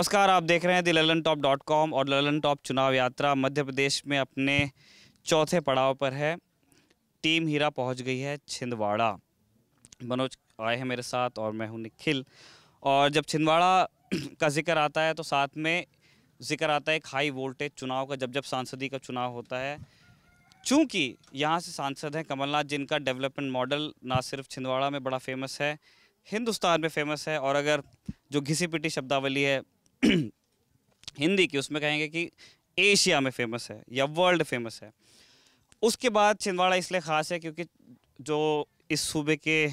नमस्कार, आप देख रहे हैं the Lallantop dot com और ललन टॉप चुनाव यात्रा। मध्य प्रदेश में अपने चौथे पड़ाव पर है। टीम हीरा पहुँच गई है छिंदवाड़ा। मनोज आए हैं मेरे साथ और मैं हूँ निखिल। और जब छिंदवाड़ा का ज़िक्र आता है तो साथ में ज़िक्र आता है एक हाई वोल्टेज चुनाव का, जब जब सांसदी का चुनाव होता है। चूँकि यहाँ से सांसद हैं कमलनाथ, जिनका डेवलपमेंट मॉडल ना सिर्फ़ छिंदवाड़ा में बड़ा फ़ेमस है, हिंदुस्तान में फ़ेमस है। और अगर जो घिसी पिटी शब्दावली है हिंदी की उसमें कहेंगे कि एशिया में फ़ेमस है या वर्ल्ड फ़ेमस है। उसके बाद छिंदवाड़ा इसलिए ख़ास है क्योंकि जो इस सूबे के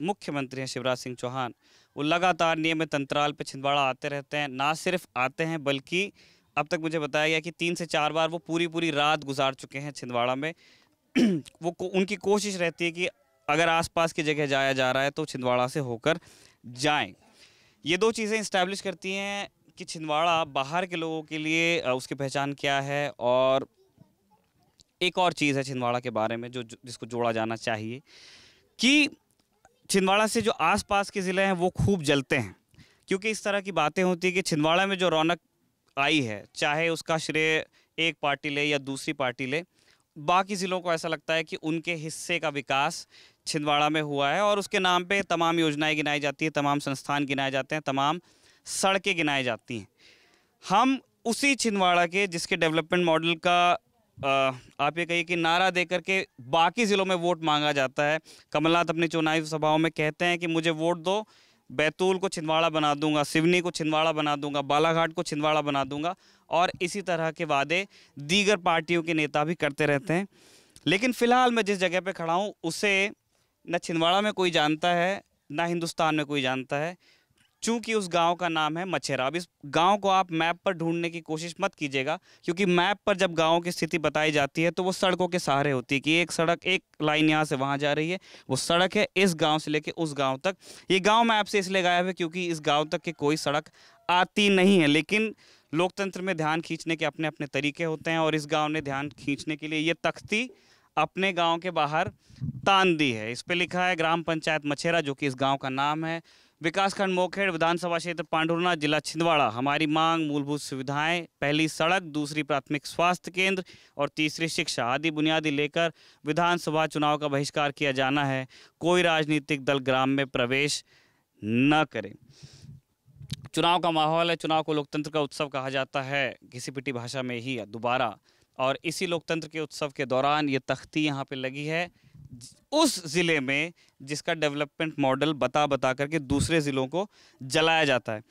मुख्यमंत्री हैं शिवराज सिंह चौहान वो लगातार नियमित अंतराल पर छिंदवाड़ा आते रहते हैं। ना सिर्फ़ आते हैं बल्कि अब तक मुझे बताया गया कि तीन से चार बार वो पूरी पूरी रात गुजार चुके हैं छिंदवाड़ा में। वो को, उनकी कोशिश रहती है कि अगर आसपास की जगह जाया जा रहा है तो छिंदवाड़ा से होकर जाएँ। ये दो चीज़ें इस्टेब्लिश करती हैं कि छिंदवाड़ा बाहर के लोगों के लिए उसकी पहचान क्या है? और एक और चीज़ है छिंदवाड़ा के बारे में जो, जिसको जोड़ा जाना चाहिए, कि छिंदवाड़ा से जो आसपास के ज़िले हैं, वो खूब जलते हैं। क्योंकि इस तरह की बातें होती है कि छिंदवाड़ा में जो रौनक आई है, चाहे उसका श्रेय एक पार्टी ले या दूसरी पार्टी ले, बाकी ज़िलों को ऐसा लगता है कि उनके हिस्से का विकास छिंदवाड़ा में हुआ है और उसके नाम पे तमाम योजनाएँ गिनाई जाती है, तमाम संस्थान गिनाए जाते हैं, तमाम सड़कें गिनाई जाती हैं। हम उसी छिंदवाड़ा के, जिसके डेवलपमेंट मॉडल का आप ये कहिए कि नारा दे करके बाकी ज़िलों में वोट मांगा जाता है। कमलनाथ अपनी चुनावी सभाओं में कहते हैं कि मुझे वोट दो, बैतूल को छिंदवाड़ा बना दूँगा, सिवनी को छिंदवाड़ा बना दूँगा, बालाघाट को छिंदवाड़ा बना दूँगा और इसी तरह के वादे दीगर पार्टियों के नेता भी करते रहते हैं। लेकिन फ़िलहाल मैं जिस जगह पे खड़ा हूँ, उसे न छिंदवाड़ा में कोई जानता है, ना हिंदुस्तान में कोई जानता है। चूँकि उस गाँव का नाम है मछेरा। अब इस गाँव को आप मैप पर ढूँढने की कोशिश मत कीजिएगा, क्योंकि मैप पर जब गाँव की स्थिति बताई जाती है तो वो सड़कों के सहारे होती है कि एक सड़क, एक लाइन यहाँ से वहाँ जा रही है, वो सड़क है इस गाँव से लेके उस गाँव तक। ये गाँव मैप से इसलिए गायब है क्योंकि इस गाँव तक की कोई सड़क आती नहीं है, लेकिन लोकतंत्र में ध्यान खींचने के अपने अपने तरीके होते हैं और इस गाँव ने ध्यान खींचने के लिए ये तख्ती अपने गाँव के बाहर तान दी है। इस पर लिखा है ग्राम पंचायत मछेरा, जो कि इस गाँव का नाम है। विकासखंड मोखेड़ विधानसभा क्षेत्र पांडुरना जिला छिंदवाड़ा। हमारी मांग, मूलभूत सुविधाएँ, पहली सड़क, दूसरी प्राथमिक स्वास्थ्य केंद्र और तीसरी शिक्षा आदि बुनियादी लेकर विधानसभा चुनाव का बहिष्कार किया जाना है। कोई राजनीतिक दल ग्राम में प्रवेश न करे। चुनाव का माहौल है। चुनाव को लोकतंत्र का उत्सव कहा जाता है। किसी पिटी भाषा में ही। दोबारा और इसी लोकतंत्र के उत्सव के दौरान ये तख्ती यहाँ पे लगी है। उस ज़िले में जिसका डेवलपमेंट मॉडल बता बता करके दूसरे ज़िलों को जलाया जाता है।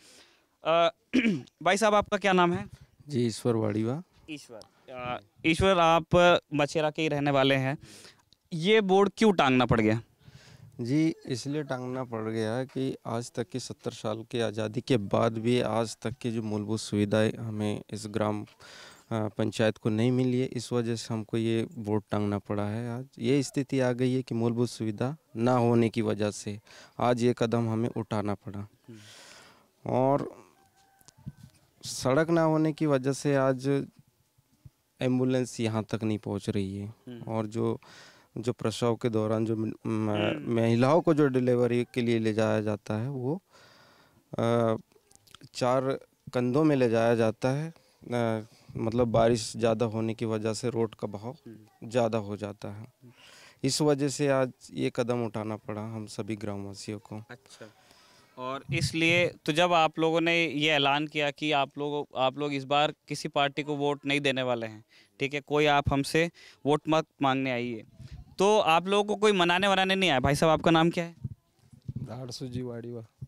आ, भाई साहब आपका क्या नाम है? जी ईश्वर वाड़ीवा। ईश्वर। ईश्वर आप मछेरा के ही रहने वाले हैं। ये बोर्ड क्यों टांगना पड़ गया? जी इसलिए टांगना पड़ गया कि आज तक की सत्तर साल की आज़ादी के बाद भी आज तक की जो मूलभूत सुविधाएँ हमें इस ग्राम पंचायत को नहीं मिली है। इस वजह से हमको ये बोर्ड टांगना पड़ा है आज। ये स्थिति आ गई है कि मूलभूत सुविधा ना होने की वजह से आज ये कदम हमें उठाना पड़ा। और सड़क ना होने की वजह से आज एंबुलेंस यहाँ तक नहीं पहुँच रही है। और जो जो प्रसव के दौरान जो महिलाओं को जो डिलीवरी के लिए ले जाया जाता है वो आ, चार कंधों में ले जाया जाता है। मतलब बारिश ज़्यादा होने की वजह से रोड का बहाव ज़्यादा हो जाता है। इस वजह से आज ये कदम उठाना पड़ा हम सभी ग्रामवासियों को। अच्छा। और इसलिए तो जब आप लोगों ने ये ऐलान किया कि आप लोग आप लोग इस बार किसी पार्टी को वोट नहीं देने वाले हैं ठीक है? कोई आप हमसे वोट मत मांगने आइए। तो आप लोगों को कोई मनाने वनाने नहीं आया? भाई साहब आपका नाम क्या है?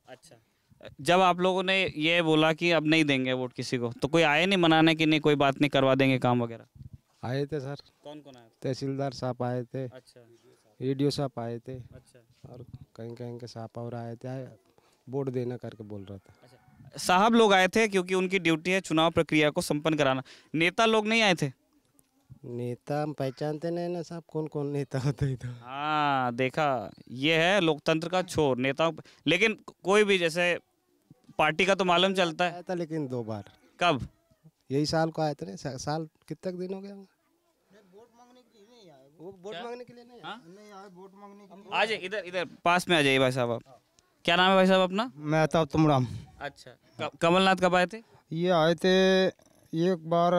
अच्छा। जब आप लोगों ने ये बोला कि अब नहीं देंगे वोट किसी को तो कोई आए नहीं मनाने की नहीं कोई बात नहीं करवा देंगे काम वगैरह? आए थे सर। कौन कौन आए तहसीलदार साहब आए थे। अच्छा। ईडीओ साहब आए थे। अच्छा। और कहीं कहीं के साहब और आए थे वोट देना करके बोल रहा था। अच्छा। साहब लोग आए थे क्योंकि उनकी ड्यूटी है चुनाव प्रक्रिया को संपन्न कराना। नेता लोग नहीं आए थे? नेता हम पहचानते नहीं ना साहब कौन कौन नेता होते ही हाँ देखा ये है लोकतंत्र का छोर नेताओं लेकिन कोई भी जैसे पार्टी का तो मालूम चलता है। था लेकिन दो बार। कब? यही साल को आए थे साल कितने दिन हो गया वोट मांगने के लिए नहीं हाँ? नहीं आए वोट मांगने के लिए। आ इधर इधर पास में आ जाइए भाई साहब आप। क्या नाम है भाई साहब अपना? मैं तो तुमराम। अच्छा कमलनाथ कब आए थे? ये आए थे एक बार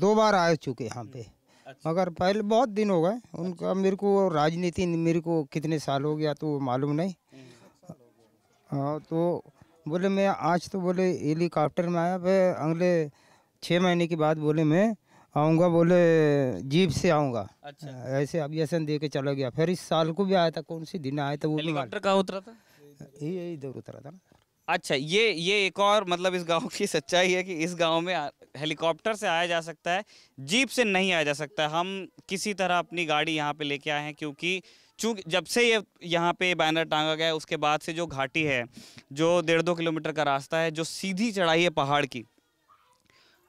दो बार आए चुके यहाँ पे। अच्छा। मगर पहले बहुत दिन हो गए उनका मेरे को राजनीति मेरे को कितने साल हो गया तो मालूम नहीं। हाँ तो बोले मैं आज तो बोले हेलीकॉप्टर में आया फिर अगले छः महीने के बाद बोले मैं आऊँगा बोले जीप से आऊँगा। अच्छा। ऐसे अभियासन दे के चला गया। फिर इस साल को भी आया था कौन सी दिन आया था वो हेलीकॉप्टर कहाँ उतरा था? यही इधर उतरा था। अच्छा ये ये एक और मतलब इस गाँव की सच्चाई है कि इस गाँव में हेलीकॉप्टर से आया जा सकता है जीप से नहीं आया जा सकता। है हम किसी तरह अपनी गाड़ी यहाँ पे लेके आए हैं क्योंकि चूँकि जब से ये यहाँ पे बैनर टांगा गया है उसके बाद से जो घाटी है जो डेढ़ दो किलोमीटर का रास्ता है जो सीधी चढ़ाई है पहाड़ की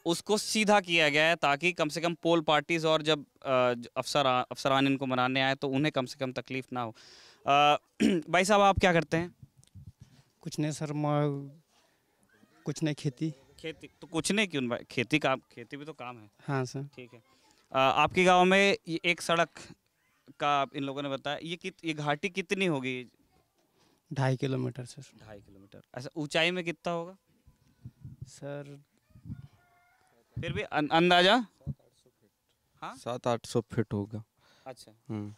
उसको सीधा किया गया है ताकि कम से कम पोल पार्टीज़ और जब अफसर अफसरान इनको मनाने आए तो उन्हें कम से कम तकलीफ़ ना हो। अ, भाई साहब आप क्या करते हैं? कुछ नहीं सर कुछ नहीं खेती। खेती? तो कुछ नहीं क्यों भाई? खेती का खेती भी तो काम है। हाँ सर। ठीक है। अ, आपके गाँव में एक सड़क का इन लोगों ने बताया ये कित ये घाटी कितनी होगी? ढाई किलोमीटर सर। ढाई किलोमीटर। ऐसा ऊंचाई में कितना होगा? सर फिर भी अं, अंदाज़ा? हाँ? सात आठ सौ फीट होगा। अच्छा। हम्म।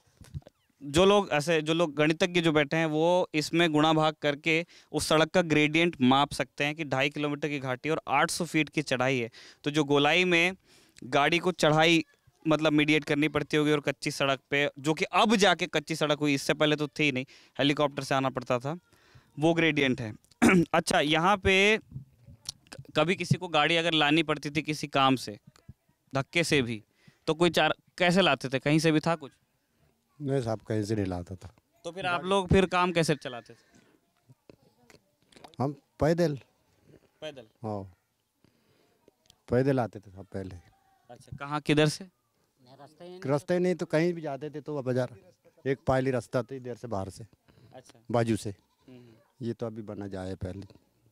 जो लोग ऐसे जो लोग गणितज्ञ जो बैठे हैं वो इसमें गुणा भाग करके उस सड़क का ग्रेडियंट माप सकते हैं कि ढाई किलोमीटर की घाटी और 800 फीट की चढ़ाई है। तो जो गोलाई में गाड़ी को चढ़ाई मतलब मीडिएट करनी पड़ती होगी और कच्ची सड़क पे जो कि अब जाके कच्ची सड़क हुई इससे पहले तो थी नहीं। हेलीकॉप्टर से आना पड़ता था। वो ग्रेडियंट है। अच्छा यहाँ पे कभी किसी को गाड़ी अगर लानी पड़ती थी किसी काम से धक्के से भी तो कोई चार कैसे लाते थे? कहीं से भी था कुछ? नहीं साहब कहीं से नहीं लाता था। तो फिर आप लोग फिर काम कैसे चलाते थे? हम पैदल। पैदल? हाँ। पैदल आते थे साहब पहले। अच्छा कहाँ? किधर से? रास्ते नहीं तो कहीं भी जाते थे तो बाज़ार एक पायली रास्ता था इधर से बाहर से अच्छा। बाजू से। ये तो अभी बना जाए पहले।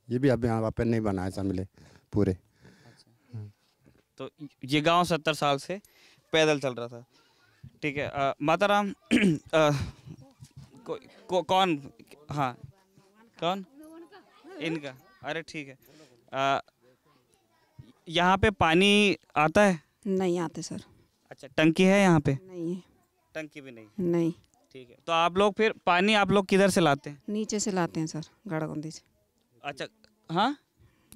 ये भी अभी यहाँ पे नहीं बना है समझले पूरे। अच्छा। तो ये गाँव सत्तर साल से पैदल चल रहा था। ठीक है माता राम को, को, कौन? हाँ। कौन? इनका। अरे ठीक है। यहाँ पे पानी आता है? नहीं आते सर। अच्छा टंकी है यहाँ पे? नहीं है। टंकी भी नहीं नहीं। ठीक है तो आप लोग फिर पानी आप लोग किधर से लाते हैं? नीचे से लाते हैं सर गड़गोंदी से। अच्छा हाँ?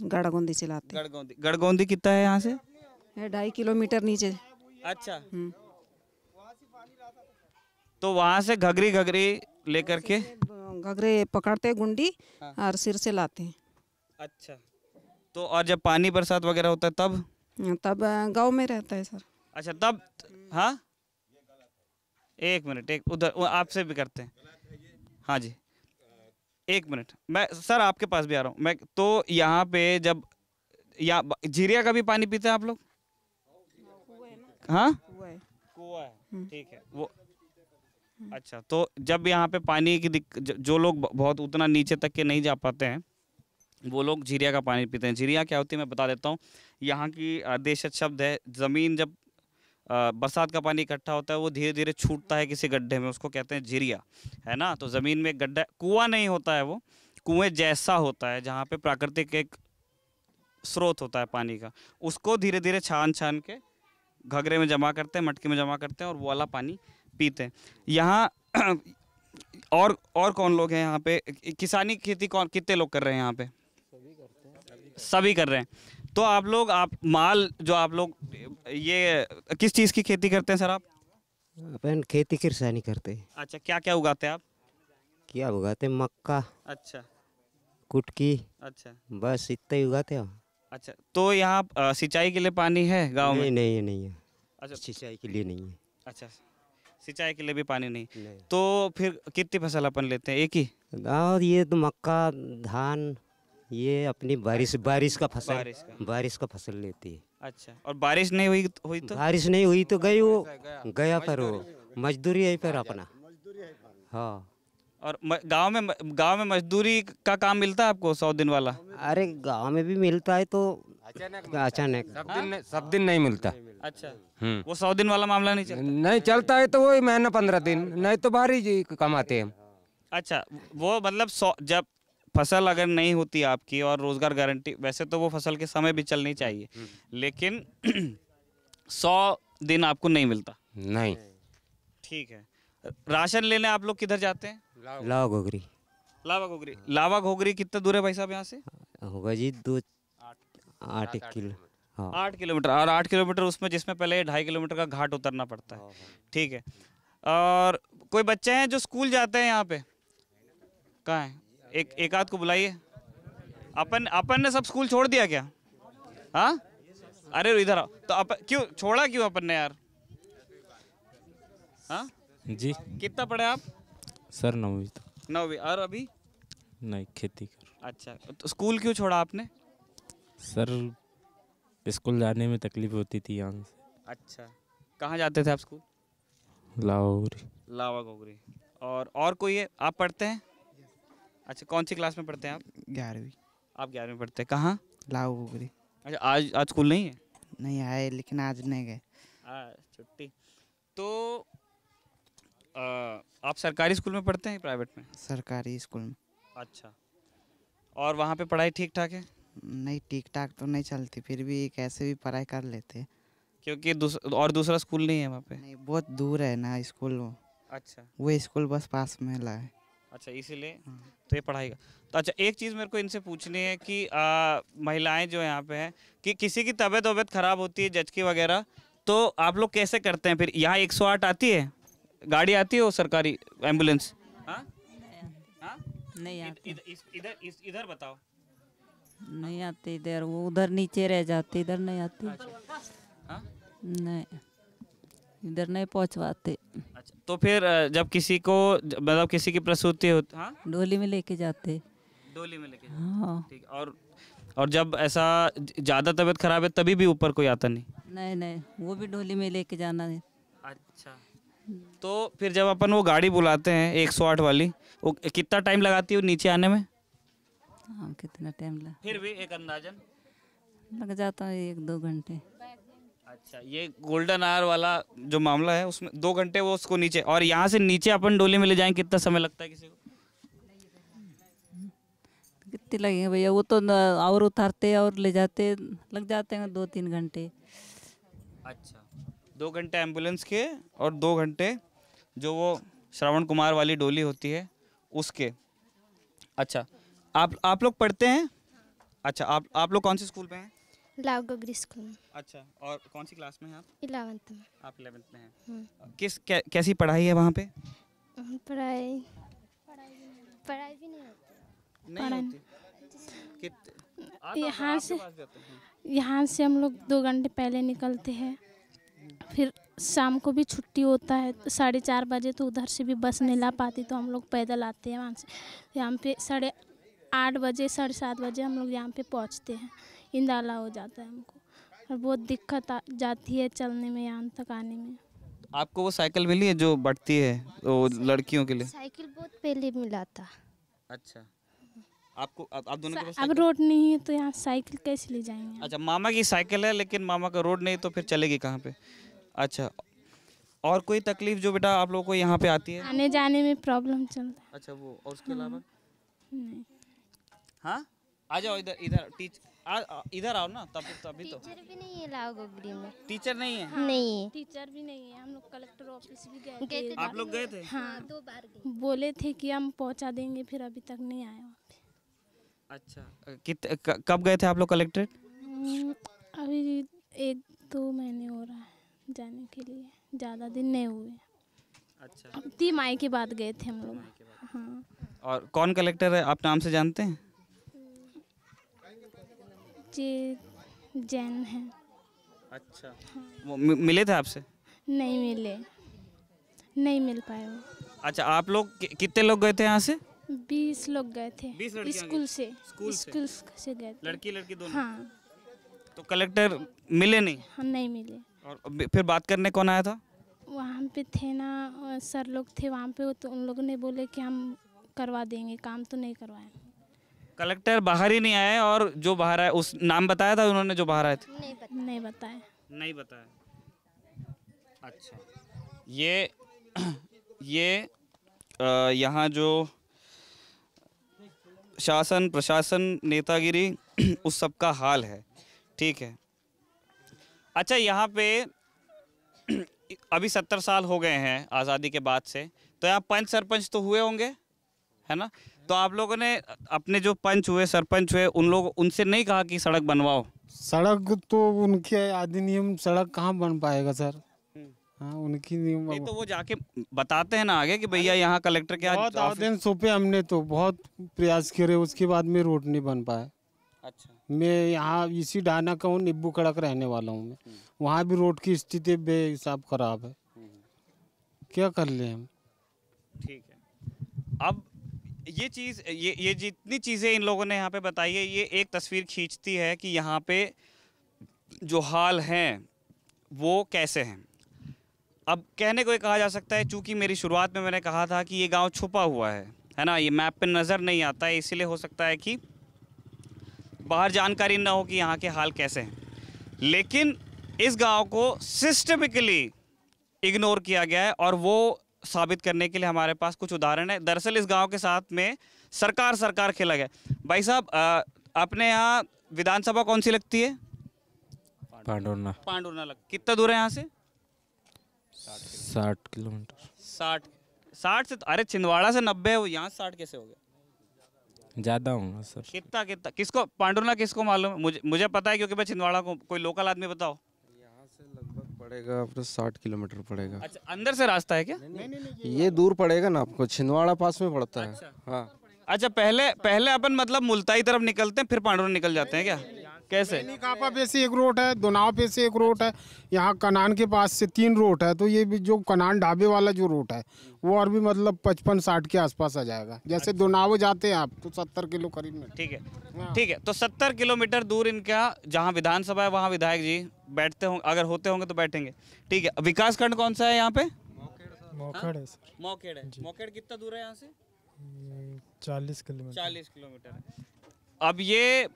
गड़गोंदी से लाते गड़गौंदी गड़गौंदी कितना है यहाँ से? है ढाई किलोमीटर नीचे। अच्छा। हम्म। तो वहाँ से घगरी घगरी लेकर के? घगरे पकड़ते हैं गुंडी हाँ। और सिर से लाते हैं। अच्छा तो और जब पानी बरसात वगैरह होता है तब? तब गाँव में रहता है सर। अच्छा तब हाँ? एक मिनट, एक उधर आपसे भी करते हैं। हाँ जी। एक मिनट, मैं, सर, आपके पास भी आ रहा हूँ। मैं तो यहाँ पे जब यहाँ ब- झीरिया का भी पानी पीते हैं आप लोग? हाँ? कुआ है, ठीक है, वो अच्छा तो जब यहाँ पे पानी की जो लोग बहुत उतना नीचे तक के नहीं जा पाते हैं, वो लोग झीरिया का पानी पीते हैं। झीरिया क्या होती है, मैं बता देता हूँ। यहाँ की देशज शब्द है, ज़मीन जब बरसात का पानी इकट्ठा होता है वो धीरे धीरे छूटता है किसी गड्ढे में उसको कहते हैं झीरिया है ना? तो ज़मीन में गड्ढा कुआँ नहीं होता है वो कुएँ जैसा होता है जहाँ पे प्राकृतिक एक स्रोत होता है पानी का उसको धीरे धीरे छान छान के घगरे में जमा करते हैं मटके में जमा करते हैं और वो वाला पानी पीते हैं। यहाँ और और कौन लोग हैं यहाँ पे? किसानी खेती कौन कितने लोग कर रहे हैं यहाँ पे? सभी कर रहे हैं। तो आप लोग आप माल जो आप लोग ये किस चीज़ की खेती करते हैं सर आप? अपन खेती किसानी करते हैं। अच्छा क्या क्या उगाते हैं आप? क्या उगाते हैं? मक्का अच्छा। कुटकी अच्छा। बस इतना ही उगाते हैं। अच्छा तो यहाँ सिंचाई के लिए पानी है गाँव में? नहीं नहीं है। अच्छा। सिंचाई के लिए नहीं है। अच्छा सिंचाई के लिए भी पानी नहीं। नहीं। तो फिर कितनी फ़सल अपन लेते हैं? एक ही? और ये तो मक्का धान ये अपनी बारिश बारिश का फ़सल बारिश का। बारिश का फ़सल लेती है। अच्छा और बारिश नहीं हुई हुई तो? बारिश नहीं हुई तो गई वो गया। पर वो। मजदूरी है पर अपना। हाँ और गाँव में गाँव में मजदूरी का काम मिलता है आपको सौ दिन वाला? अरे गाँव में भी मिलता है तो अचानक सब दिन सब दिन नहीं मिलता। अच्छा। हम्म। वो सौ दिन वाला मामला नहीं चलता? नहीं चलता है तो वही महीना पंद्रह दिन नहीं तो बाहर ही कमाते हैं। अच्छा वो मतलब सौ जब फ़सल अगर नहीं होती आपकी और रोज़गार गारंटी वैसे तो वो फ़सल के समय भी चलनी चाहिए। लेकिन सौ दिन आपको नहीं मिलता। नहीं। ठीक है। राशन लेने आप लोग किधर जाते हैं? लावा। घोगरी लावा घोगरी लावा घोगरी कितना दूर है भाई साहब यहाँ से? होगा जी दो आठ एक किलो हाँ। आठ किलोमीटर। और आठ किलोमीटर उसमें जिसमें पहले ढाई किलोमीटर का घाट उतरना पड़ता है। ठीक है। और कोई बच्चे हैं जो स्कूल जाते हैं यहाँ पे? कहाँ है? एक एक आध को बुलाइए। अपन अपन ने सब स्कूल छोड़ दिया क्या? हाँ? अरे इधर आओ। तो अपन क्यों छोड़ा क्यों अपन ने यार? हाँ? जी। कितना पढ़े आप? सर नौवीं तक। नौवीं। और अभी? नहीं खेती कर। अच्छा तो स्कूल क्यों छोड़ा आपने? सर स्कूल जाने में तकलीफ़ होती थी यहाँ से। अच्छा। कहाँ जाते थे आप स्कूल? लाहौर। लावा घोगरी और और कोई है? आप पढ़ते हैं? अच्छा कौन सी क्लास में पढ़ते हैं आप? ग्यारहवीं। आप ग्यारहवीं पढ़ते हैं। कहाँ? लाओ घुगरी अच्छा आज आज स्कूल नहीं है? नहीं आए लेकिन आज नहीं गए। छुट्टी। तो आ, आप सरकारी स्कूल में पढ़ते हैं प्राइवेट में? सरकारी स्कूल में। अच्छा। और वहाँ पे पढ़ाई ठीक ठाक है? नहीं ठीक ठाक तो नहीं चलती फिर भी कैसे भी पढ़ाई कर लेते हैं। क्योंकि दूस, और दूसरा स्कूल नहीं है वहाँ पे? नहीं बहुत दूर है ना स्कूल वो। अच्छा। वो स्कूल बस पास में ला है। अच्छा इसीलिए? तो ये पढ़ाई का। तो अच्छा एक चीज़ मेरे को इनसे पूछनी है कि आ, महिलाएँ जो यहाँ पे हैं कि किसी की तबीयत वबीयत खराब होती है जचकी वगैरह तो आप लोग कैसे करते हैं फिर? यहाँ 108 आती है? गाड़ी आती है वो सरकारी एंबुलेंस? हाँ? हाँ? नहीं आते। इधर इधर बताओ। नहीं आते इधर वो उधर नीचे रह जाते इधर नहीं आती। हाँ? नहीं। इधर नहीं पहुंचवाते। अच्छा तो फिर जब किसी को मतलब किसी की प्रसूति होती हाँ? डोली में लेके जाते। डोली में लेके हाँ। ठीक और और जब ऐसा ज़्यादा तबीयत खराब है तभी भी ऊपर कोई आता नहीं? नहीं नहीं वो भी डोली में लेके जाना है। अच्छा। तो फिर जब अपन वो गाड़ी बुलाते हैं 108 वाली वो कितना टाइम लगाती है नीचे आने में? हाँ कितना टाइम लग फिर भी एक अंदाजन? लग जाता है एक दो घंटे। अच्छा ये गोल्डन आर वाला जो मामला है उसमें दो घंटे वो उसको नीचे और यहाँ से नीचे अपन डोली में ले जाएँ कितना समय लगता है किसी को? कितने लगेंगे भैया? वो तो और उतारते और ले जाते लग जाते हैं दो तीन घंटे। अच्छा दो घंटे एंबुलेंस के और दो घंटे जो वो श्रवण कुमार वाली डोली होती है उसके। अच्छा आप आप लोग पढ़ते हैं? अच्छा आप आप लोग कौन से स्कूल में हैं? लाव गगरी स्कूल में। अच्छा और कौन सी क्लास में हैं आप? इलेवेंथ में। आप इलेवेंथ में हैं। हम्म। किस कै, कैसी पढ़ाई है वहाँ पे? पढ़ाई पढ़ाई भी नहीं होती। नहीं होती। यहाँ से। यहाँ से हम लोग दो घंटे पहले निकलते हैं। फिर शाम को भी छुट्टी होता है साढ़े चार बजे तो उधर से भी बस नहीं ला पाती तो हम लोग पैदल आते हैं वहाँ से। यहाँ पे साढ़े आठ बजे साढ़े सात बजे हम लोग यहाँ पे पहुँचते हैं। इंदाला हो जाता है हमको। और बहुत दिक्कत आ जाती है चलने में यहाँ तक आने में। आपको वो साइकिल मिली है जो बढ़ती है वो लड़कियों के लिए? साइकिल बहुत पहले मिला था। अच्छा। आपको आप, आप दोनों के पास अब रोड नहीं है तो यहाँ साइकिल कैसे ले जाएँगे? अच्छा मामा की साइकिल है लेकिन मामा का रोड नहीं तो फिर चलेगी कहाँ पे? अच्छा और कोई तकलीफ़ जो बेटा आप लोगों को यहाँ पे आती है? आने जाने में प्रॉब्लम चलता है। अच्छा वो और उसके अलावा? नहीं। हाँ? आ जाओ इधर इधर टीच आ, आ, इधर आओ ना तब तभी तो। टीचर भी नहीं है लाव गगरी में। टीचर नहीं है? हाँ, नहीं टीचर भी नहीं है हम लोग कलेक्टर ऑफ़िस भी गए गए थे। आप लोग गए थे? हाँ। दो बार गए। बोले थे कि हम पहुँचा देंगे फिर अभी तक नहीं आए वहाँ पे। अच्छा कित कब गए थे आप लोग कलेक्ट्रेट हम्म, अभी एक दो महीने हो रहा है जाने के लिए ज़्यादा दिन नहीं हुए। अच्छा। तीन माई के बाद गए थे हम लोग। हाँ। और कौन कलेक्टर है आप नाम से जानते हैं? जे जैन है। अच्छा। वो मिले थे आपसे? नहीं मिले। नहीं मिल पाए वो। अच्छा आप लोग कि- कितने लोग गए थे यहाँ से? बीस लोग गए थे। स्कूल से। स्कूल से? से गए थे। लड़की लड़की दोनों? हाँ। तो कलेक्टर मिले नहीं? हम नहीं मिले। और फिर बात करने कौन आया था? वहाँ पे थे ना सर लोग थे वहाँ पे तो उन लोगों ने बोले कि हम करवा देंगे काम तो नहीं करवाए। कलेक्टर बाहर ही नहीं आए और जो बाहर आए उस नाम बताया था उन्होंने जो बाहर आए थे? नहीं बताया। नहीं बताया। अच्छा। ये ये यहाँ जो शासन प्रशासन नेतागिरी उस सब का हाल है। ठीक है। अच्छा यहाँ पे अभी सत्तर साल हो गए हैं आज़ादी के बाद से। तो यहाँ पंच सरपंच तो हुए होंगे है ना? तो आप लोगों ने अपने जो पंच हुए सरपंच हुए उन लोग उनसे नहीं कहा कि सड़क बनवाओ? सड़क तो उनके अधिनियम सड़क कहाँ बन पाएगा सर? हाँ उनकी नियम नहीं तो वो जाके बताते हैं ना आगे कि भैया यहाँ कलेक्टर के बहुत आवेदन सौंपे हमने तो बहुत प्रयास करे उसके बाद में रोड नहीं बन पाया अच्छा। मैं यहाँ इसी डाना का हूँ निब्बू कड़क रहने वाला हूँ मैं। वहाँ भी रोड की स्थिति बेहिसाब खराब है। क्या कर ले हम? ठीक है। अब ये चीज़, ये ये जितनी चीज़ें इन लोगों ने यहाँ पे बताई है, ये एक तस्वीर खींचती है कि यहाँ पे जो हाल हैं, वो कैसे हैं। अब कहने को ये कहा जा सकता है, चूँकि मेरी शुरुआत में मैंने कहा था कि ये गाँव छुपा हुआ है है ना, ये मैप पे नज़र नहीं आता है इसीलिए हो सकता है कि बाहर जानकारी ना हो कि यहाँ के हाल कैसे हैं। लेकिन इस गाँव को सिस्टमिकली इग्नोर किया गया है और वो साबित करने के लिए हमारे पास कुछ उदाहरण है। दरअसल इस गाँव के साथ में सरकार सरकार खेला गया। भाई साहब अपने यहाँ विधानसभा कौन सी लगती है? पांडुरना। पांडुरना लग कितना दूर है यहाँ से? साठ किलोमीटर। साठ साठ से अरे छिंदवाड़ा से नब्बे है, यहाँ से साठ कैसे हो गया? ज़्यादा होगा सर। कितना कितना किसको पांडुरना किसको मालूम? है मुझे मुझे पता है क्योंकि मैं छिंदवाड़ा को कोई लोकल आदमी बताओ। पड़ेगा आपको साठ किलोमीटर पड़ेगा। अच्छा अंदर से रास्ता है क्या? नहीं नहीं नहीं ये दूर पड़ेगा ना आपको छिंदवाड़ा पास में पड़ता है। हाँ। अच्छा पहले पहले अपन मतलब मुल्ताई तरफ़ निकलते हैं फिर पांडुर निकल जाते हैं क्या? कैसे? कापा पे से एक रोड है दोनाव पे से एक रोड है यहाँ कनान के पास से तीन रोड है तो ये भी जो कनान ढाबे वाला जो रोड है वो और भी मतलब पचपन साठ के आसपास आ जाएगा। जैसे दोनावो जाते हैं आप तो सत्तर किलो करीब में। ठीक है। ठीक है तो सत्तर किलोमीटर दूर इनका जहाँ विधानसभा है वहाँ विधायक जी बैठते होंगे अगर होते होंगे तो बैठेंगे। ठीक है विकास खंड कौन सा है यहाँ पे? मोखड़ है सर। मोकेड़ है। मोकेड़ कितना दूर है यहाँ से? चालीस किलोमीटर। चालीस किलोमीटर अब ये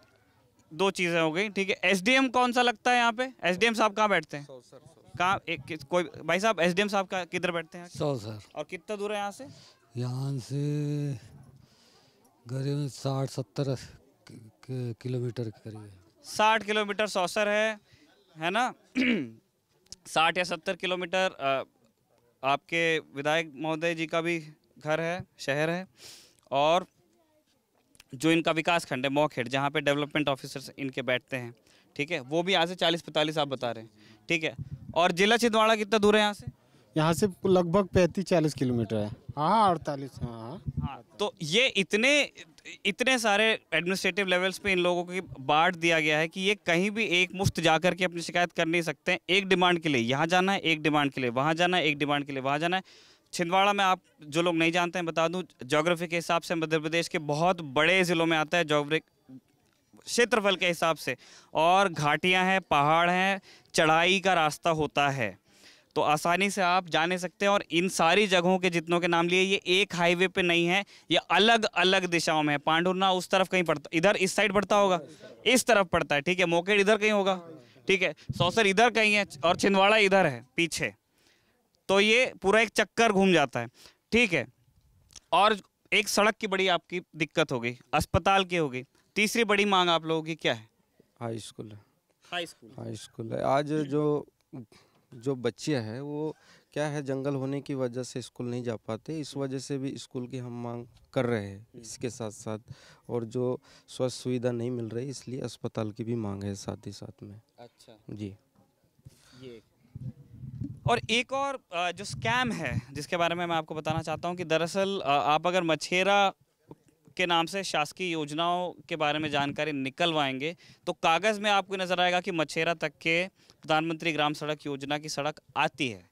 दो चीज़ें हो गई ठीक है। एसडीएम कौन सा लगता है यहाँ पे? एसडीएम साहब कहाँ बैठते हैं? कहाँ एक कोई भाई साहब एसडीएम साहब का किधर बैठते हैं? सौ सर। और कितना दूर है यहाँ से? यहाँ से करीब साठ सत्तर किलोमीटर के करीब है। साठ किलोमीटर सौसर है है ना? साठ या सत्तर किलोमीटर आपके विधायक महोदय जी का भी घर है शहर है। और जो इनका विकास खंड है मौखेड़ जहाँ पे डेवलपमेंट ऑफिसर्स इनके बैठते हैं ठीक है? वो भी यहाँ से चालीस पैंतालीस आप बता रहे हैं ठीक है? और जिला छिंदवाड़ा कितना दूर है यहाँ से? यहाँ से लगभग पैंतीस चालीस किलोमीटर है। हाँ अड़तालीस हाँ हाँ। तो ये इतने इतने सारे एडमिनिस्ट्रेटिव लेवल्स पे इन लोगों की बांट दिया गया है कि ये कहीं भी एक मुफ़्त जा करके अपनी शिकायत कर नहीं सकते हैं एक डिमांड के लिए। यहाँ जाना है एक डिमांड के लिए। वहाँ जाना है एक डिमांड के लिए। वहाँ जाना है छिंदवाड़ा में आप जो लोग नहीं जानते हैं, बता दूँ जोग्राफी के हिसाब से मध्य प्रदेश के बहुत बड़े ज़िलों में आता है जोग्रिक क्षेत्रफल के हिसाब से। और घाटियाँ हैं, पहाड़ हैं, चढ़ाई का रास्ता होता है। तो आसानी से आप जाने सकते हैं और इन सारी जगहों के जितनों के नाम लिए, ये एक हाईवे पे नहीं है, ये अलग अलग दिशाओं में है। पांडुरना उस तरफ़ कहीं पड़ता, इधर इस साइड पड़ता होगा, इस तरफ़ पड़ता है, ठीक है? मोकेड़ इधर कहीं होगा, ठीक है? सौसर इधर कहीं है और छिंदवाड़ा इधर है, पीछे। तो ये पूरा एक चक्कर घूम जाता है। ठीक है? और एक सड़क की बड़ी आपकी दिक्कत हो गई अस्पताल की हो गई तीसरी बड़ी मांग आप लोगों की क्या है? हाई स्कूल है। High school. हाई स्कूल है। आज जो जो बच्चे हैं वो क्या है जंगल होने की वजह से स्कूल नहीं जा पाते। इस वजह से भी स्कूल की हम मांग कर रहे हैं। इसके साथ साथ और जो स्वास्थ्य सुविधा नहीं मिल रही इसलिए अस्पताल की भी मांग है साथ ही साथ में। अच्छा। जी। ये और एक और जो स्कैम है, जिसके बारे में मैं आपको बताना चाहता हूँ कि दरअसल आप अगर मछेरा के नाम से शासकीय योजनाओं के बारे में जानकारी निकलवाएँगे तो कागज़ में आपको नज़र आएगा कि मछेरा तक के प्रधानमंत्री ग्राम सड़क योजना की सड़क आती है।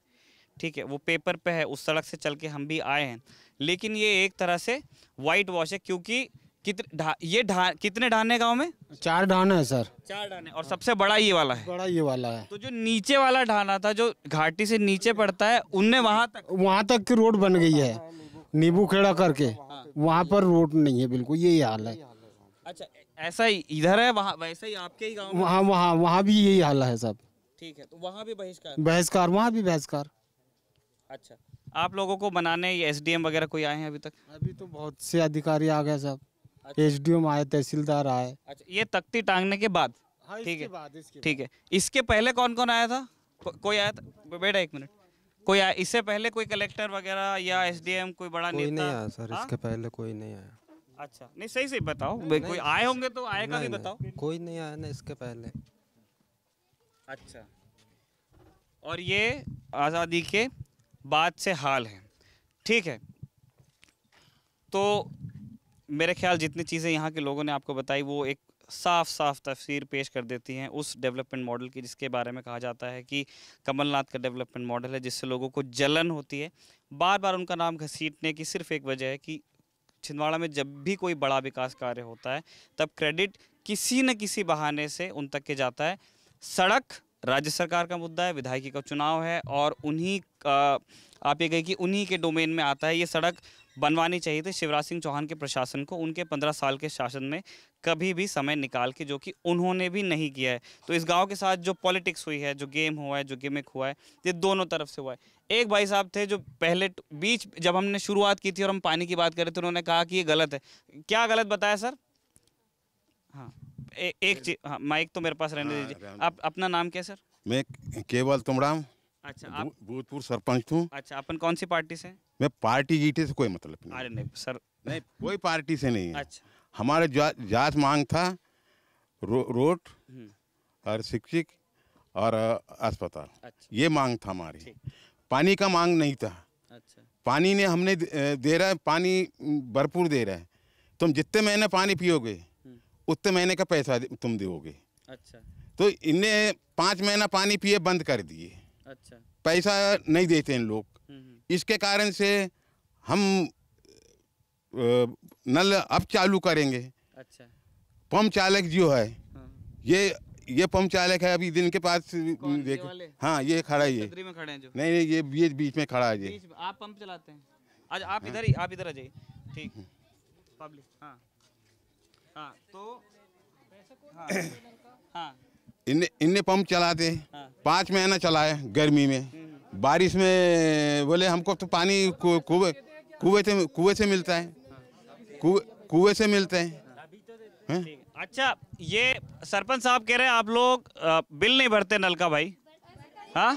ठीक है, वो पेपर पे है, उस सड़क से चल के हम भी आए हैं। लेकिन ये एक तरह से वाइट वॉश है, क्योंकि कितने ये ढा कितने ढाने गाँव में? चार ढाना है सर। चार ढाने और सबसे बड़ा ये वाला है? बड़ा ये वाला है। तो जो नीचे वाला ढाना था जो घाटी से नीचे पड़ता है उनने वहाँ तक वहाँ तक की रोड बन गई है नींबू खेड़ा करके। वहाँ पर रोड नहीं है बिल्कुल यही हाल है। अच्छा ऐसा ही इधर है वहाँ वैसा ही आपके ही गाँव वहाँ वहाँ वहाँ भी यही हाल है सब। ठीक है तो वहाँ भी बहिष्कार? बहिष्कार वहाँ भी बहिष्कार। अच्छा आप लोगों को बनाने ये एसडीएम वगैरह कोई आए हैं अभी तक? अभी तो बहुत से अधिकारी आ गए सब। एसडीएम आए तहसीलदार आए। अच्छा ये तख्ती टांगने के बाद? हाँ, ठीक इसके है। बाद, ठीक है। इसके पहले कौन कौन आया था? को, कोई आया था? बेटा एक मिनट। कोई आया इससे पहले कोई कलेक्टर वगैरह या एसडीएम कोई बड़ा कोई नहीं आया सर हाँ? इसके पहले कोई नहीं आया। अच्छा नहीं सही सही बताओ। भाई, कोई आए होंगे तो आए का भी नहीं, नहीं, बताओ। कोई नहीं आया ना इसके पहले। अच्छा। और ये आज़ादी के बाद से हाल है। ठीक है। तो मेरे ख्याल जितनी चीज़ें यहाँ के लोगों ने आपको बताई, वो एक साफ़ साफ़ तफसीर पेश कर देती हैं उस डेवलपमेंट मॉडल की, जिसके बारे में कहा जाता है कि कमलनाथ का डेवलपमेंट मॉडल है, जिससे लोगों को जलन होती है। बार बार उनका नाम घसीटने की सिर्फ़ एक वजह है कि छिंदवाड़ा में जब भी कोई बड़ा विकास कार्य होता है, तब क्रेडिट किसी न किसी बहाने से उन तक के जाता है। सड़क राज्य सरकार का मुद्दा है, विधायकी का चुनाव है और उन्हीं आप ये कहें कि उन्हीं के डोमेन में आता है। ये सड़क बनवानी चाहिए थी। शिवराज सिंह चौहान के प्रशासन को उनके पंद्रह साल के शासन में कभी भी समय निकाल के जो कि उन्होंने भी नहीं किया है। तो इस गाँव के साथ जो पॉलिटिक्स हुई है जो गेम हुआ है जो गिमिक हुआ है ये दोनों तरफ़ से हुआ है। एक भाई साहब थे जो पहले बीच जब हमने शुरुआत की थी और हम पानी की बात कर रहे थे उन्होंने कहा कि ये गलत है। क्या गलत बताया सर? हाँ ए, एक चीज़ हाँ माइक तो मेरे पास रहने हाँ, दीजिए। आप अपना नाम क्या सर? मैं केवल तुमराम। अच्छा आप भूतपूर्व सरपंच हूँ। अच्छा अपन कौन सी पार्टी से? मैं पार्टी गीटे से कोई मतलब नहीं अरे नहीं सर। नहीं कोई पार्टी से नहीं है। अच्छा। हमारे जा, जात मांग था रो, रोड हम्म, और शिक्षक और अस्पताल। अच्छा। ये मांग था हमारी। पानी का मांग नहीं था। अच्छा। पानी ने हमने दे रहा है पानी भरपूर दे रहा है। तुम जितने महीने पानी पियोगे उतने महीने का पैसा तुम दोगे। अच्छा। तो इनने पाँच महीना पानी पिए बंद कर दिए। अच्छा। पैसा नहीं देते इन लोग। इसके कारण से हम नल अब चालू करेंगे। अच्छा। पंप चालक जो है हाँ। ये ये पंप चालक है अभी दिन के पास देखो हाँ ये खड़ा है ये। में खड़े हैं जो। नहीं नहीं ये ये बीच में खड़ा है ये। आप पंप चलाते हैं। आज आप इधर ही आप इधर आ जाइए। ठीक। पब्लिक हाँ। हाँ तो हाँ। हाँ। इनने इनने पंप चलाते हाँ। पाँच महीना चलाए गर्मी में। बारिश में बोले हमको तो पानी कुएँ कुएँ से कुएँ से मिलता है। कुएँ से मिलता है। हैं? अच्छा ये सरपंच साहब कह रहे हैं आप लोग बिल नहीं भरते नल का भाई। हाँ?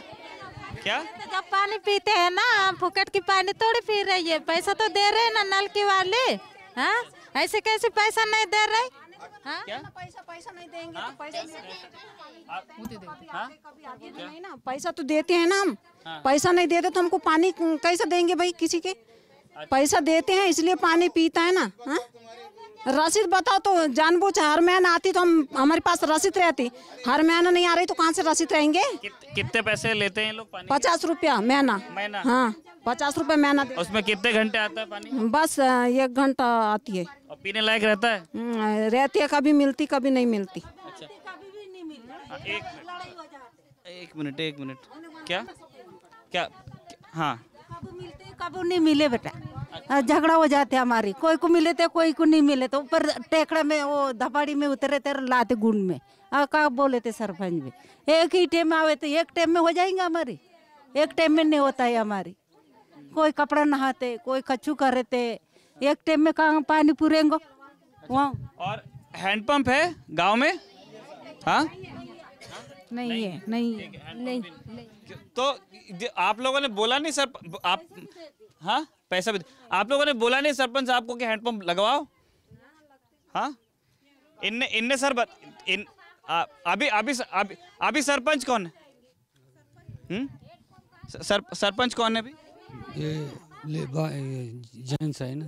क्या? जब पानी पीते हैं ना फुकट की पानी थोड़ी पी रही है। पैसा तो दे रहे हैं ना नल की वाले। हाँ? ऐसे कैसे पैसा नहीं दे रहे? हाँ? पैसा पैसा नहीं देंगे तो पैसा हाँ? नहीं ना। पैसा तो देते हैं ना हम। हाँ। पैसा नहीं देते तो हमको पानी कैसे देंगे भाई किसी के? पैसा देते हैं इसलिए पानी पीता है ना। हाँ? रसीद बताओ तो जानबूझ हर महीना आती तो हम हमारे पास रसीद रहती। हर महीना नहीं आ रही तो कहाँ से रसीद रहेंगे? कितने पैसे लेते हैं लोग पानी पचास रुपया महीना। महीना? हाँ पचास रुपया महीना। उसमें कितने घंटे आता है पानी? बस एक घंटा आती है। और पीने लायक रहता है? हम्म, रहती है कभी मिलती कभी नहीं मिलती। हाँ, एक एक मिनट। एक मिनट क्या? क्या? हाँ। कभी नहीं मिले बेटा? हाँ, झगड़ा हो जाते हमारी। कोई को मिले थे कोई को नहीं मिले तो ऊपर टेकड़ा में वो धपाड़ी में उतरे थे लाते गुंड में। का बोले थे सरपंच भी। एक ही टाइम आवे तो एक टाइम में हो जाएँगे हमारी। एक टाइम में नहीं होता है हमारी। कोई कपड़ा नहाते कोई कच्चू करे थे एक टाइम में कहाँ पानी पूरेंगे? वहाँ। और हैंडपंप है गाँव में? हाँ? नहीं है नहीं है। नहीं तो आप लोगों ने बोला नहीं सर आप हाँ? पैसा भी आप लोगों ने बोला नहीं सरपंच साहब को कि हैंडपंप लगवाओ? हाँ? इनने इनने सर बत, इन आ, अभी अभी अभी अभी सरपंच कौन है? हम्म? सर सरपंच कौन है अभी? ये ले ये जेंट्स है ना।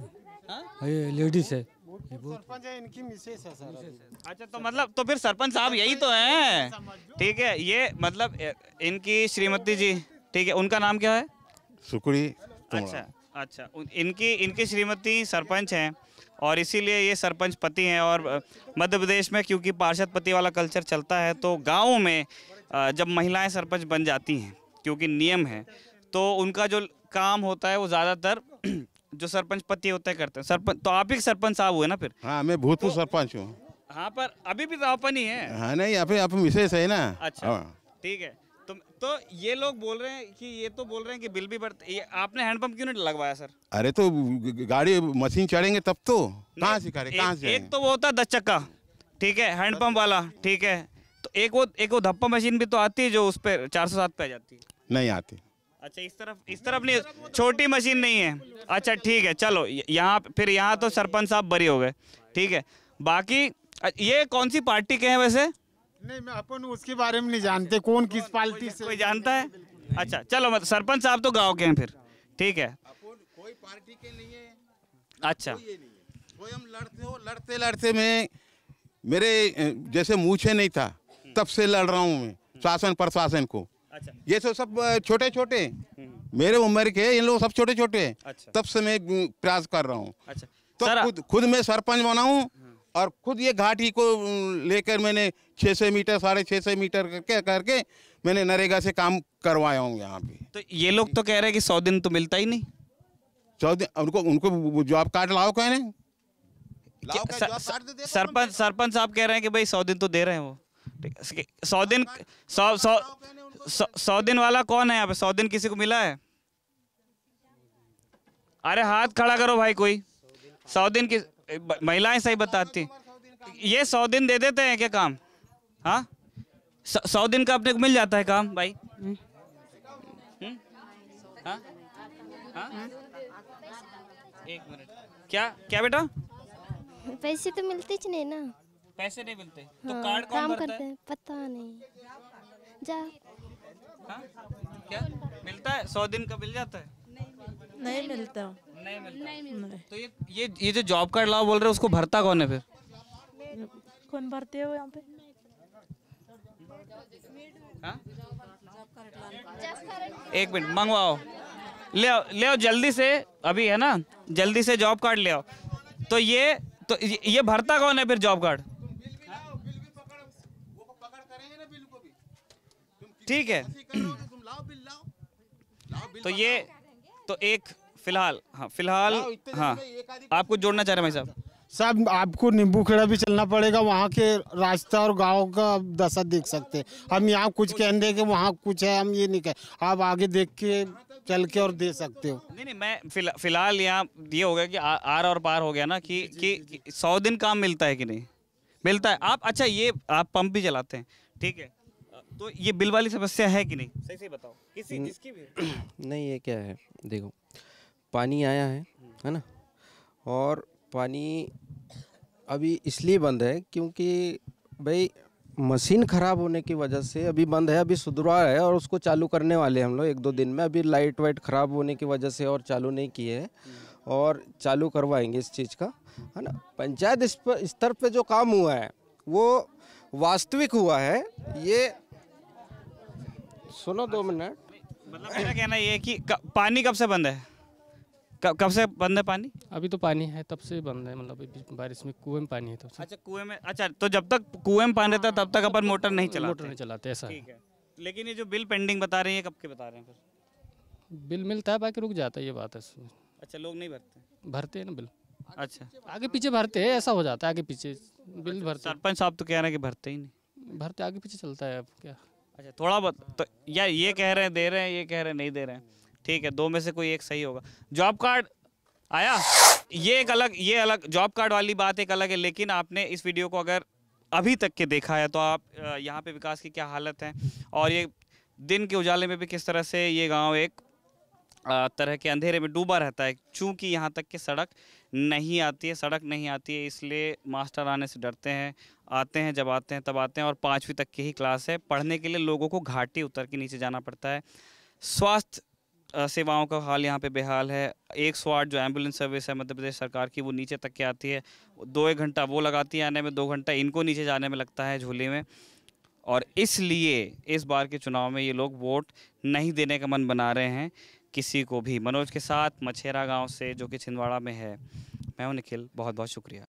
ये लेडीज़ है। सरपंच है इनकी मिसेस है सर अच्छा तो मतलब तो फिर सरपंच साहब यही तो हैं। ठीक है ये मतलब इनकी श्रीमती जी ठीक है उनका नाम क्या है? सुकुड़ी अच्छा अच्छा। इनकी इनकी श्रीमती सरपंच हैं और इसीलिए ये सरपंच पति हैं और मध्य प्रदेश में क्योंकि पार्षद पति वाला कल्चर चलता है तो गाँव में जब महिलाएँ सरपंच बन जाती हैं क्योंकि नियम है तो उनका जो काम होता है वो ज़्यादातर जो सरपंच पति होते हैं करते हैं। सरपंच तो आप ही सरपंच साहब हुए ना फिर? हाँ मैं भूतपूर्व तो, सरपंच हूँ। हाँ पर अभी भी तो अपन ही है। हाँ नहीं यहाँ पे आप मिसेस है ना। अच्छा हाँ। ठीक है। तो ये लोग बोल रहे हैं कि ये तो बोल रहे हैं कि बिल भी बढ़ते ये आपने हैंडपंप क्यों नहीं लगवाया सर? अरे तो गाड़ी मशीन चढ़ेंगे तब तो। कहाँ से करें कहाँ एक, से एक तो वो होता है दस चक्का ठीक है हैंडपंप वाला ठीक है। तो एक वो एक वो धप्पा मशीन भी तो आती है जो उस पर चार सौ सात पे आ जाती है। नहीं आती। अच्छा इस तरफ़ इस तरफ़ नहीं छोटी मशीन नहीं है। अच्छा ठीक है चलो यहाँ फिर यहाँ तो सरपंच साहब बरी हो गए ठीक है। बाकी ये कौन सी पार्टी के हैं वैसे? नहीं मैं अपन उसके बारे में नहीं जानते कौन किस पार्टी से। कोई जानता है? अच्छा चलो मत सरपंच साहब तो गाँव के हैं फिर ठीक है। कोई पार्टी के नहीं है अच्छा। कोई हम लड़ते हो लड़ते लड़ते मैं मेरे जैसे मूछे नहीं था तब से लड़ रहा हूँ मैं शासन प्रशासन को। अच्छा। ये तो सब छोटे छोटे मेरे उम्र के इन लोग सब छोटे छोटे हैं। अच्छा। तब से मैं प्रयास कर रहा हूँ। अच्छा। तो खुद खुद मैं सरपंच बनाऊँ और खुद ये घाटी को लेकर मैंने छः सौ मीटर साढ़े छः सौ मीटर करके करके मैंने नरेगा से काम करवाया हूँ यहाँ पे। तो ये लोग तो कह रहे हैं कि सौ दिन तो मिलता ही नहीं। चौदह उनको उनको जॉब कार्ड लाओ कहने स- स- सरपंच सरपंच साहब कह रहे हैं कि भाई सौ दिन तो दे रहे हैं वो। सौ दिन सौ सौ सौ सौ दिन वाला कौन है यहाँ पे? सौ दिन किसी को मिला है? अरे हाथ खड़ा करो भाई कोई। सौ दिन की महिलाएँ सही बताती। ये सौ दिन दे देते हैं क्या काम? हाँ? सौ दिन का अपने को मिल जाता है काम भाई। हम्म? हाँ? हाँ? एक मिनट। क्या क्या बेटा? पैसे तो मिलते ही नहीं ना। पैसे नहीं मिलते। तो हाँ, कार्ड कौन काम भरता करते है हैं पता नहीं। जा। हाँ? क्या? मिलता है? सौ दिन का मिल जाता है? नहीं मिलता। नहीं मिलता। तो ये ये ये जो जॉब कार्ड लाओ बोल रहे हो उसको भरता कौन है फिर? कौन भरते हो यहाँ पे? हाँ? एक मिनट मंगवाओ। ले आओ ले आओ जल्दी से अभी है ना जल्दी से जॉब कार्ड ले आओ। तो ये तो ये ये भरता कौन है फिर जॉब कार्ड? ठीक है। तो ये तो एक फ़िलहाल हाँ फ़िलहाल हाँ। आपको जोड़ना चाह रहे हैं भाई साहब। साहब आपको नींबू खेड़ा भी चलना पड़ेगा वहाँ के रास्ता और गाँव का दशा देख सकते हैं। हम यहाँ कुछ कह दें कि वहाँ कुछ है हम ये नहीं कह आप आगे देख के चल के और दे सकते हो। नहीं नहीं मैं फिल- फ़िलहाल यहाँ ये हो गया कि आ, आर और पार हो गया ना कि कि कि सौ दिन काम मिलता है कि नहीं? मिलता है। आप अच्छा ये आप पंप भी चलाते हैं ठीक है? तो ये बिल वाली समस्या है कि नहीं? सही सही बताओ किसी जिसकी भी? नहीं ये क्या है देखो पानी आया है है ना? और पानी अभी इसलिए बंद है क्योंकि भाई मशीन ख़राब होने की वजह से अभी बंद है, अभी सुधरा है और उसको चालू करने वाले हम लोग एक दो दिन में। अभी लाइट वाइट ख़राब होने की वजह से और चालू नहीं किए हैं और चालू करवाएँगे इस चीज़ का, है ना? पंचायत पर स्तर पे जो काम हुआ है, वो वास्तविक हुआ है। ये सुनो दो मिनट। मतलब मेरा कहना ये है कि, पानी कब से बंद है? कब कब से बंद है पानी? अभी तो पानी है तब से बंद है मतलब बारिश में कुएँ में पानी है तब से। अच्छा कुएँ में अच्छा तो जब तक कुएँ में पानी रहता तब तक अपन मोटर नहीं चलाते। मोटर नहीं चलाते ऐसा ठीक है। लेकिन ये जो बिल पेंडिंग बता रहे हैं कब के बता रहे हैं फिर? बिल मिलता है बाकी रुक जाता है ये बात है। अच्छा लोग नहीं भरते? भरते हैं ना बिल। अच्छा। आगे पीछे भरते हैं ऐसा हो जाता है आगे पीछे। बिल भरते सरपंच साहब तो कह रहे हैं कि भरते ही नहीं। भरते आगे पीछे चलता है अब क्या? अच्छा थोड़ा बहुत तो या ये कह रहे हैं दे रहे हैं ये कह रहे हैं नहीं दे रहे हैं। ठीक है, दो में से कोई एक सही होगा। जॉब कार्ड आया? ये एक अलग, ये अलग, जॉब कार्ड वाली बात एक अलग है, लेकिन आपने इस वीडियो को अगर अभी तक के देखा है तो आप यहाँ पे विकास की क्या हालत है, और ये दिन के उजाले में भी किस तरह से ये गाँव एक तरह के अंधेरे में डूबा रहता है, चूँकि यहाँ तक की सड़क नहीं आती है, सड़क नहीं आती है, इसलिए मास्टर आने से डरते हैं, आते हैं, जब आते हैं, तब आते हैं, और पाँचवीं तक की ही क्लास है, पढ़ने के लिए लोगों को घाटी उतर के नीचे जाना पड़ता है। स्वास्थ्य सेवाओं का हाल यहाँ पे बेहाल है। एक सौ आठ जो एंबुलेंस सर्विस है मध्य प्रदेश सरकार की, वो नीचे तक के आती है। दो एक घंटा वो लगाती है आने में, दो घंटा इनको नीचे जाने में लगता है झूले में। और इसलिए इस बार के चुनाव में ये लोग वोट नहीं देने का मन बना रहे हैं किसी को भी। मनोज के साथ मछेरा गाँव से, जो कि छिंदवाड़ा में है। मैं हूँ निखिल बहुत बहुत शुक्रिया।